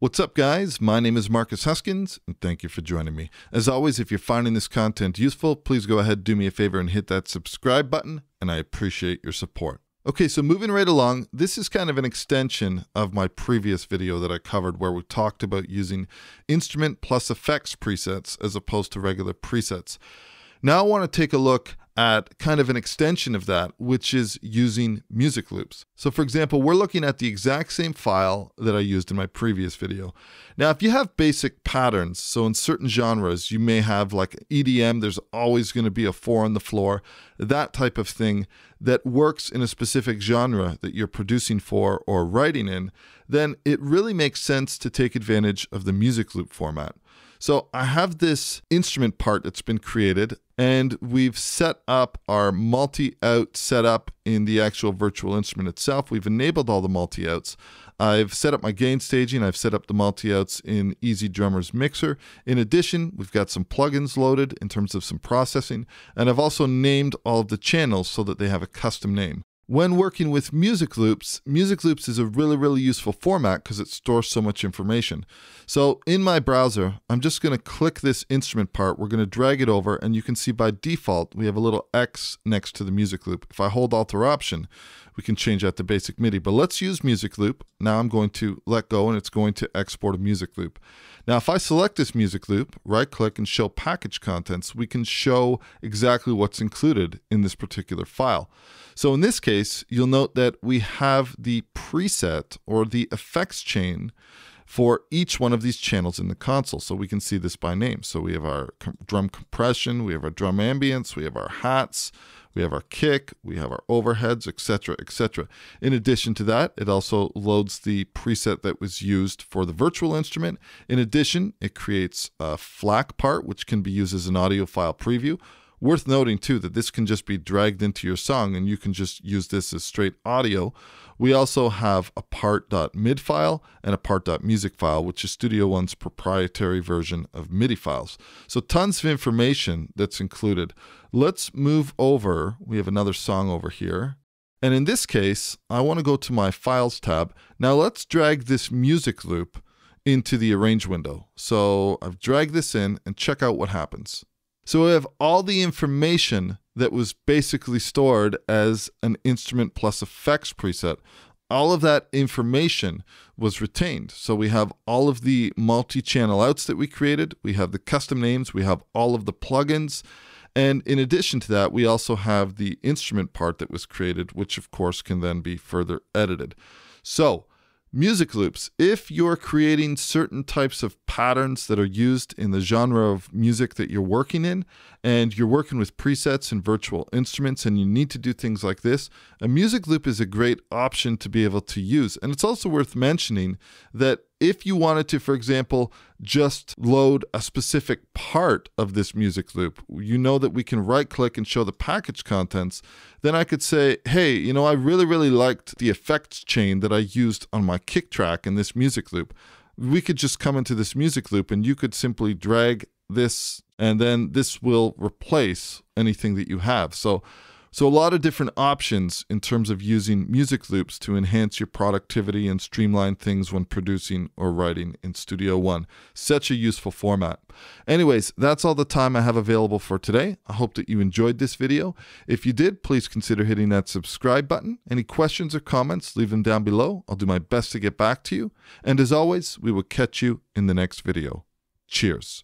What's up, guys? My name is Marcus Huyskens, and thank you for joining me. As always, if you're finding this content useful, please go ahead, do me a favor, and hit that subscribe button, and I appreciate your support. Okay, so moving right along, this is kind of an extension of my previous video that I covered where we talked about using instrument plus effects presets as opposed to regular presets. Now I want to take a look at kind of an extension of that, which is using music loops. So for example, we're looking at the exact same file that I used in my previous video. Now, if you have basic patterns, so in certain genres, you may have like EDM, there's always going to be a four on the floor, that type of thing that works in a specific genre that you're producing for or writing in, then it really makes sense to take advantage of the music loop format. So I have this instrument part that's been created and we've set up our multi-out setup in the actual virtual instrument itself. We've enabled all the multi-outs. I've set up my gain staging. I've set up the multi-outs in EZdrummer's mixer. In addition, we've got some plugins loaded in terms of some processing, and I've also named all of the channels so that they have a custom name. When working with music loops, music loops is a really, really useful format because it stores so much information. So in my browser, I'm just going to click this instrument part. We're going to drag it over and you can see by default, we have a little X next to the music loop. If I hold Alt or Option, we can change that to basic MIDI. But let's use music loop. Now I'm going to let go and it's going to export a music loop. Now, if I select this music loop, right click and show package contents, we can show exactly what's included in this particular file. So in this case, you'll note that we have the preset or the effects chain for each one of these channels in the console. So we can see this by name. So we have our drum compression, we have our drum ambience, we have our hats, we have our kick, we have our overheads, etc., etc. In addition to that, it also loads the preset that was used for the virtual instrument. In addition, it creates a FLAC part, which can be used as an audio file preview, Worth noting too that this can just be dragged into your song and you can just use this as straight audio. We also have a part.mid file and a part.music file, which is Studio One's proprietary version of MIDI files. So tons of information that's included. Let's move over. We have another song over here. And in this case, I want to go to my Files tab. Now let's drag this music loop into the Arrange window. So I've dragged this in and check out what happens. So we have all the information that was basically stored as an instrument plus effects preset. All of that information was retained. So we have all of the multi channel outs that we created, we have the custom names, we have all of the plugins. And in addition to that, we also have the instrument part that was created, which of course can then be further edited. So Music loops. If you're creating certain types of patterns that are used in the genre of music that you're working in, and you're working with presets and virtual instruments, and you need to do things like this, a music loop is a great option to be able to use. And it's also worth mentioning that if you wanted to, for example, just load a specific part of this music loop, you know that we can right click and show the package contents. Then I could say, hey, you know, I really, really liked the effects chain that I used on my kick track in this music loop. We could just come into this music loop and you could simply drag this, and then this will replace anything that you have. So so, a lot of different options in terms of using music loops to enhance your productivity and streamline things when producing or writing in Studio One. Such a useful format. Anyways, that's all the time I have available for today. I hope that you enjoyed this video. If you did, please consider hitting that subscribe button. Any questions or comments, leave them down below. I'll do my best to get back to you. And as always, we will catch you in the next video. Cheers.